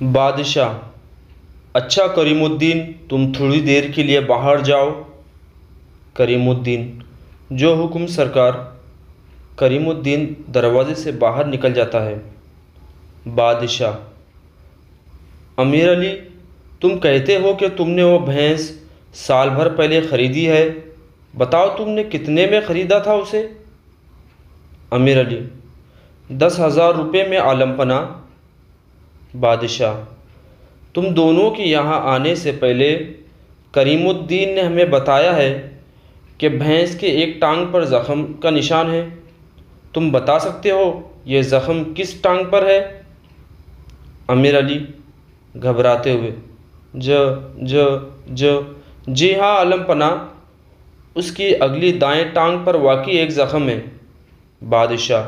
बादशाह अच्छा करीमुद्दीन, तुम थोड़ी देर के लिए बाहर जाओ। करीमुद्दीन, जो हुक्म सरकार करीमुद्दीन दरवाज़े से बाहर निकल जाता है। बादशाह, अमीर अली, तुम कहते हो कि तुमने वो भैंस साल भर पहले ख़रीदी है। बताओ तुमने कितने में ख़रीदा था उसे? अमीर अली, दस हज़ार रुपये में आलमपना बादशाह, तुम दोनों के यहाँ आने से पहले करीमुद्दीन ने हमें बताया है कि भैंस के एक टांग पर ज़ख़म का निशान है। तुम बता सकते हो ये ज़ख़म किस टांग पर है? अमीर अली घबराते हुए, ज ज ज, जी हाँ आलम पना उसकी अगली दाएँ टांग पर वाकई एक ज़ख़म है। बादशाह,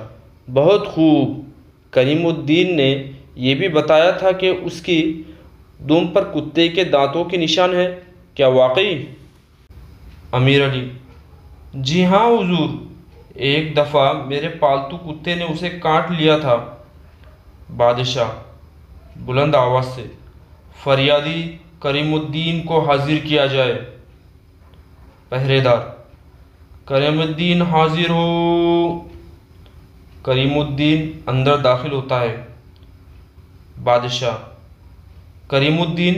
बहुत खूब, करीमुद्दीन ने यह भी बताया था कि उसकी दुम पर कुत्ते के दांतों के निशान है। क्या वाकई? अमीर अली, जी हाँ हुजूर, एक दफ़ा मेरे पालतू कुत्ते ने उसे काट लिया था। बादशाह, बुलंद आवाज़ से, फरियादी करीमुद्दीन को हाजिर किया जाए। पहरेदार, करीमुद्दीन हाजिर हो। करीमुद्दीन अंदर दाखिल होता है। बादशाह, करीमुद्दीन,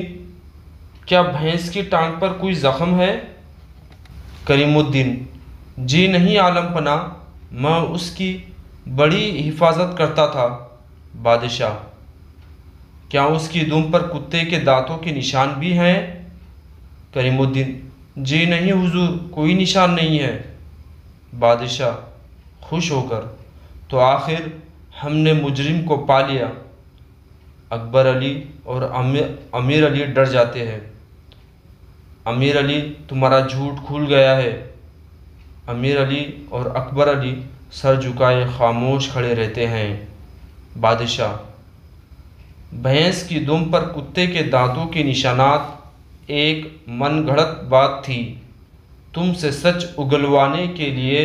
क्या भैंस की टांग पर कोई ज़ख़म है? करीमुद्दीन, जी नहीं आलम पना मैं उसकी बड़ी हिफाजत करता था। बादशाह, क्या उसकी दुम पर कुत्ते के दांतों के निशान भी हैं? करीमुद्दीन, जी नहीं हुजूर, कोई निशान नहीं है। बादशाह खुश होकर तो आखिर हमने मुजरिम को पा लिया। अकबर अली और अमीर अली डर जाते हैं। अमीर अली, तुम्हारा झूठ खुल गया है। अमीर अली और अकबर अली सर झुकाए खामोश खड़े रहते हैं। बादशाह, भैंस की दुम पर कुत्ते के दांतों के निशानात एक मन घड़त बात थी। तुमसे सच उगलवाने के लिए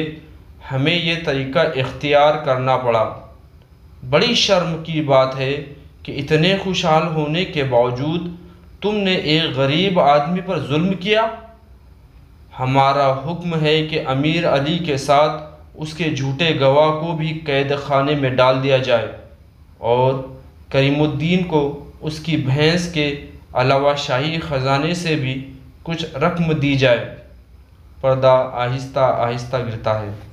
हमें ये तरीका इख्तियार करना पड़ा। बड़ी शर्म की बात है कि इतने खुशहाल होने के बावजूद तुमने एक गरीब आदमी पर जुल्म किया? हमारा हुक्म है कि अमीर अली के साथ उसके झूठे गवाह को भी कैद खाने में डाल दिया जाए और करीमुद्दीन को उसकी भैंस के अलावा शाही ख़जाने से भी कुछ रकम दी जाए। पर्दा आहिस्ता आहिस्ता गिरता है।